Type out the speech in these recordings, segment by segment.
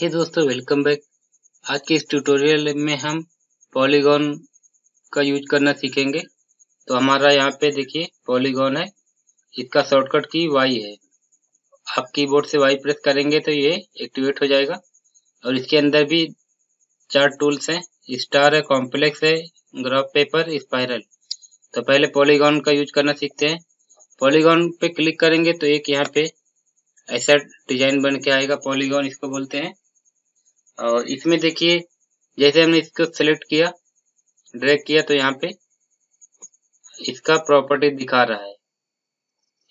हे दोस्तों welcome back आज के इस ट्यूटोरियल में हम पॉलीगॉन का यूज़ करना सीखेंगे। तो हमारा यहाँ पे देखिए पॉलीगॉन है। इसका शॉर्टकट की वाई है। आप कीबोर्ड से वाई प्रेस करेंगे तो ये एक्टिवेट हो जाएगा। और इसके अंदर भी चार टूल्स हैं। स्टार है कॉम्प्लेक्स है ग्राफ पेपर स्पाइरल तो पहले पॉलीगॉन का यूज़ करना सीखते हैं। पॉलीगॉन पे क्लिक करेंगे तो एक यहाँ पे ऐसा डिज़ाइन बन के आएगा। पॉलीगॉन इसको बोलते हैं। और इसमें देखिए, जैसे हमने इसको सेलेक्ट किया ड्रैग किया तो यहाँ पे इसका प्रॉपर्टी दिखा रहा है।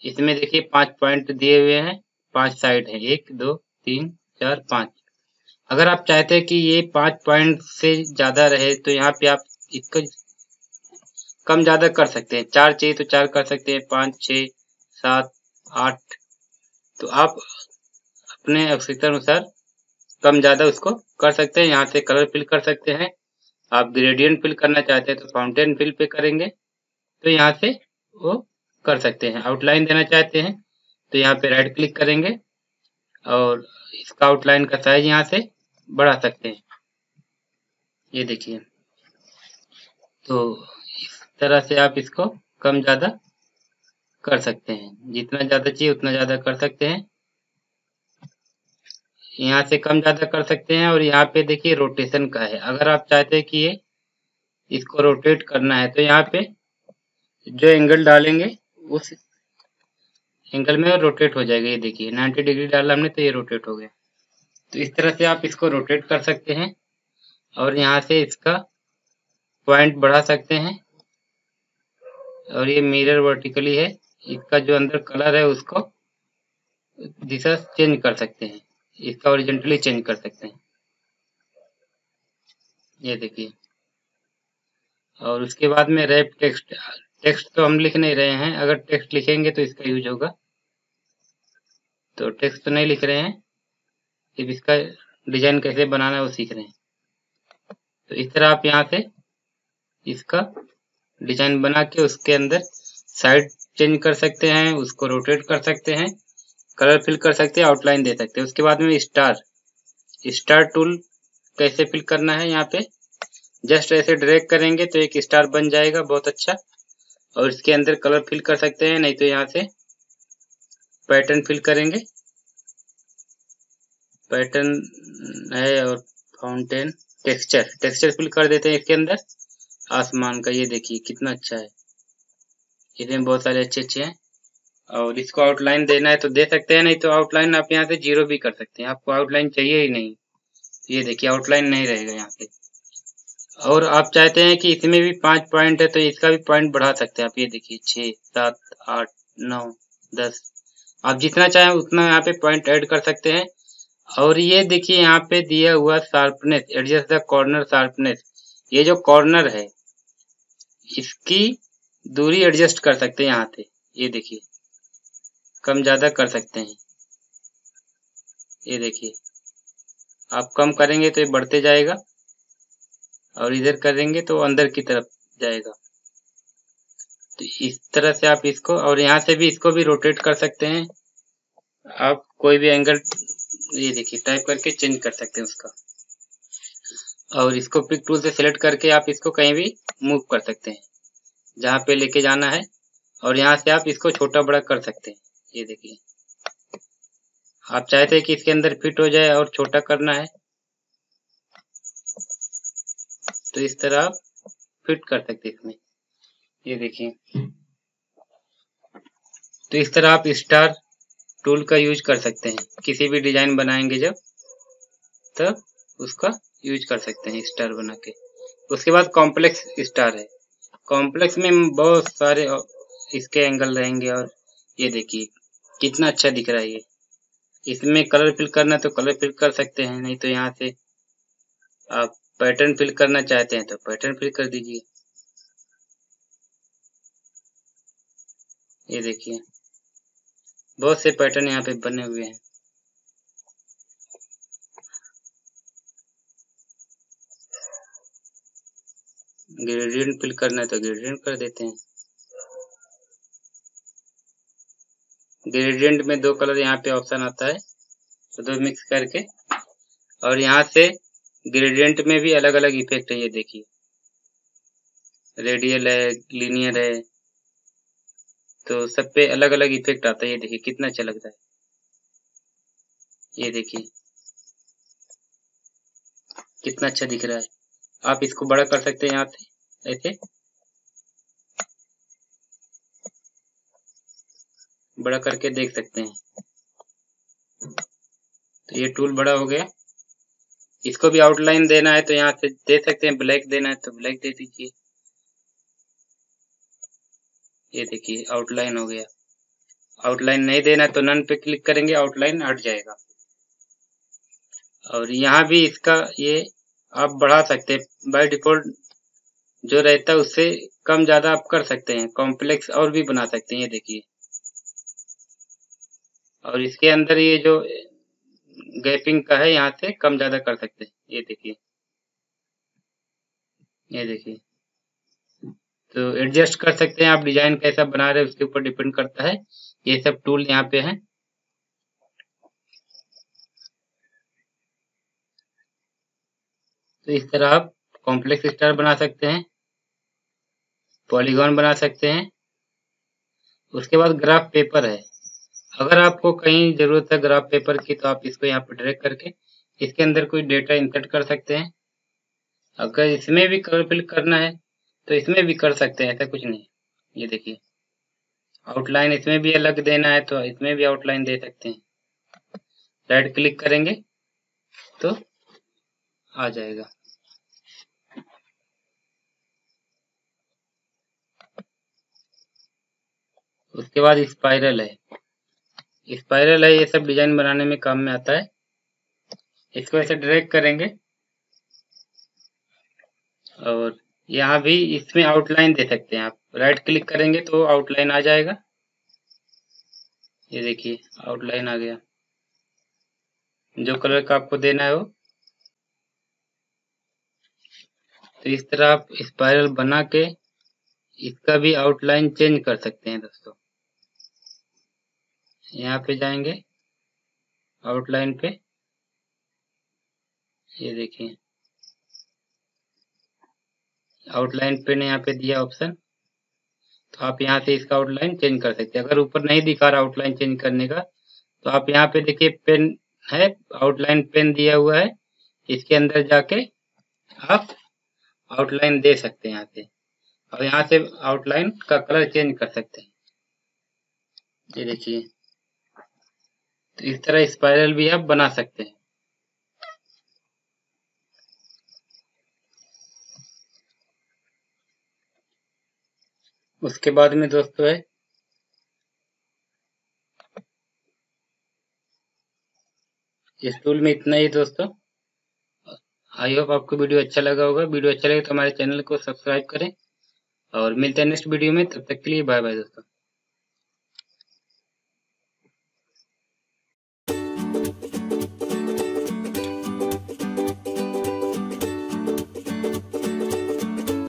इसमें देखिए पाँच पॉइंट दिए हुए हैं, पाँच साइड है। एक, दो, तीन, चार, पाँच। अगर आप चाहते हैं कि ये पाँच पॉइंट से ज़्यादा रहे तो यहाँ पे आप इसको कम ज़्यादा कर सकते हैं। चार चाहिए तो चार कर सकते हैं। पाँच छ सात, आठ। तो आप अपने आवश्यकता अनुसार कम ज़्यादा उसको कर सकते हैं, यहाँ से कलर फिल कर सकते हैं। आप ग्रेडियंट फिल करना चाहते हैं तो फाउंटेन फिल पे करेंगे तो यहाँ से वो कर सकते हैं। आउटलाइन देना चाहते हैं तो यहाँ पे राइट क्लिक करेंगे और इसका आउटलाइन का साइज़ यहाँ से बढ़ा सकते हैं। ये देखिए। तो इस तरह से आप इसको कम ज़्यादा कर सकते हैं। जितना ज़्यादा चाहिए उतना ज़्यादा कर सकते हैं। यहाँ से कम ज़्यादा कर सकते हैं और यहाँ पे देखिए रोटेशन का है। अगर आप चाहते हैं कि ये इसको रोटेट करना है तो यहाँ पे जो एंगल डालेंगे, उस एंगल में रोटेट हो जाएगा। ये देखिए 90 डिग्री डाला हमने तो ये रोटेट हो गया। तो इस तरह से आप इसको रोटेट कर सकते हैं और यहाँ से इसका पॉइंट बढ़ा सकते हैं। और ये मिरर वर्टिकली है। इसका जो अंदर कलर है, उसको दिशा चेंज कर सकते हैं। इसका ओरिजेंटली चेंज कर सकते हैं। ये देखिए। और उसके बाद में रैप टेक्स्ट टेक्स्ट तो हम लिख नहीं रहे हैं। अगर टेक्स्ट लिखेंगे तो इसका यूज़ होगा। तो टेक्स्ट तो नहीं लिख रहे हैं। सिर्फ़ इसका डिज़ाइन कैसे बनाना है वो सीख रहे हैं। तो इस तरह आप यहाँ से इसका डिज़ाइन बना के उसके अंदर साइड चेंज कर सकते हैं, उसको रोटेट कर सकते हैं। कलर फिल कर सकते हैं, आउटलाइन दे सकते हैं। उसके बाद में स्टार। स्टार टूल कैसे फिल करना है यहाँ पे? जस्ट ऐसे ड्रैग करेंगे तो एक स्टार बन जाएगा, बहुत अच्छा। और इसके अंदर कलर फिल कर सकते हैं, नहीं तो यहाँ से पैटर्न फिल करेंगे। पैटर्न है और फाउंटेन, टेक्सचर। टेक्सचर फिल कर देते हैं इसके अंदर। आसमान का, ये देखिए, कितना अच्छा है। इसमें बहुत सारे अच्छे अच्छे हैं। और इसको आउटलाइन देना है तो दे सकते हैं, नहीं तो आउटलाइन आप यहाँ से ज़ीरो भी कर सकते हैं। आपको आउटलाइन चाहिए ही नहीं। ये देखिए आउटलाइन नहीं रहेगा यहाँ पे और आप चाहते हैं कि इसमें भी पाँच पॉइंट है तो इसका भी पॉइंट बढ़ा सकते हैं। आप ये देखिए छः सात, आठ, नौ, दस। आप जितना चाहें उतना यहाँ पे पॉइंट ऐड कर सकते हैं। और ये देखिए, यहाँ पे दिया हुआ sharpness adjust the corner sharpness ये जो कॉर्नर है, इसकी दूरी एडजस्ट कर सकते हैं यहाँ से। ये देखिए कम ज़्यादा कर सकते हैं। ये देखिए। आप कम करेंगे तो ये बढ़ते जाएगा और इधर करेंगे तो अंदर की तरफ़ जाएगा। तो इस तरह से आप इसको और यहाँ से भी इसको भी रोटेट कर सकते हैं। आप कोई भी एंगल ये देखिए टाइप करके चेंज कर सकते हैं उसका। और इसको पिक टूल से सिलेक्ट करके आप इसको कहीं भी मूव कर सकते हैं। जहाँ पे लेके जाना है और यहाँ से आप इसको छोटा बड़ा कर सकते हैं। ये देखिए। आप चाहते हैं कि इसके अंदर फिट हो जाए और छोटा करना है तो इस तरह आप फिट कर सकते हैं इसमें। ये देखिए। तो इस तरह आप स्टार टूल का यूज़ कर सकते हैं। किसी भी डिज़ाइन बनाएँगे जब, तब उसका यूज़ कर सकते हैं स्टार बना के। उसके बाद कॉम्प्लेक्स स्टार है। कॉम्प्लेक्स में बहुत सारे, इसके एंगल रहेंगे और ये देखिए। कितना अच्छा दिख रहा है ये। इसमें कलर फिल करना तो कलर फिल कर सकते हैं, नहीं तो यहाँ से आप पैटर्न फिल करना चाहते हैं तो पैटर्न फिल कर दीजिए। ये देखिए, बहुत से पैटर्न यहाँ पे बने हुए हैं। ग्रेडियंट फिल करना है तो ग्रेडियंट कर देते हैं। ग्रेडियंट में दो कलर यहाँ पे ऑप्शन आता है तो दो मिक्स करके। और यहाँ से ग्रेडियंट में भी अलग अलग इफ़ेक्ट है, ये देखिए। रेडियल है लीनियर है तो सब पे अलग अलग इफ़ेक्ट आता है, ये देखिए, कितना अच्छा लगता है। ये देखिए, कितना अच्छा दिख रहा है। आप इसको बड़ा कर सकते हैं यहाँ से, ऐसे। बड़ा करके देख सकते हैं। तो ये टूल बड़ा हो गया। इसको भी आउटलाइन देना है तो यहाँ से दे सकते हैं ब्लैक देना है तो ब्लैक दे दीजिए। ये देखिए आउटलाइन हो गया। आउटलाइन नहीं देना है तो नन पे क्लिक करेंगे आउटलाइन हट जाएगा। और यहाँ भी इसका ये आप बढ़ा सकते हैं। बाय डिफ़ॉल्ट जो रहता है उससे कम ज़्यादा आप कर सकते हैं। कॉम्प्लेक्स और भी बना सकते हैं, ये देखिए। और इसके अंदर ये जो गैपिंग का है, यहाँ से कम ज़्यादा कर सकते हैं। ये देखिए। ये देखिए। तो एडजस्ट कर सकते हैं आप, डिज़ाइन कैसा बना रहे हैं, उसके ऊपर डिपेंड करता है। ये सब टूल यहाँ पे हैं। तो इस तरह आप कॉम्प्लेक्स स्टार बना सकते हैं, पॉलीगॉन बना सकते हैं। उसके बाद ग्राफ पेपर है। अगर आपको कहीं ज़रूरत है ग्राफ पेपर की तो आप इसको यहाँ पर ड्रैग करके इसके अंदर कोई डेटा इंसर्ट कर सकते हैं। अगर इसमें भी कलर फिल करना है तो इसमें भी कर सकते हैं, ऐसा कुछ नहीं ये देखिए। आउटलाइन इसमें भी अलग देना है तो इसमें भी आउटलाइन दे सकते हैं। राइट क्लिक करेंगे तो आ जाएगा। उसके बाद स्पाइरल है। स्पाइरल है, ये सब डिज़ाइन बनाने में काम में आता है। इसको ऐसे ड्रैग करेंगे। और यहाँ भी इसमें आउटलाइन दे सकते हैं आप। राइट क्लिक करेंगे तो आउटलाइन आ जाएगा। ये देखिए आउटलाइन आ गया। जो कलर का आपको देना है वो। तो इस तरह आप स्पाइरल बना के इसका भी आउटलाइन चेंज कर सकते हैं दोस्तों। यहाँ पे जाएँगे आउटलाइन पे। ये देखिए। आउटलाइन पेन यहाँ पे दिया ऑप्शन तो आप यहाँ से इसका आउटलाइन चेंज कर सकते हैं। अगर ऊपर नहीं दिखा रहा आउटलाइन चेंज करने का तो आप यहाँ पे देखिए पेन है आउटलाइन पेन दिया हुआ है। इसके अंदर जाके आप आउटलाइन दे सकते हैं यहाँ से। और यहाँ से आउटलाइन का कलर चेंज कर सकते हैं। ये देखिए। तो इस तरह स्पाइरल भी आप बना सकते हैं। उसके बाद में दोस्तों है। इस टूल में इतना ही दोस्तों। आई होप आपको वीडियो अच्छा लगा होगा। वीडियो अच्छा लगे तो हमारे चैनल को सब्सक्राइब करें। और मिलते हैं नेक्स्ट वीडियो में। तब तक के लिए बाय बाय दोस्तों।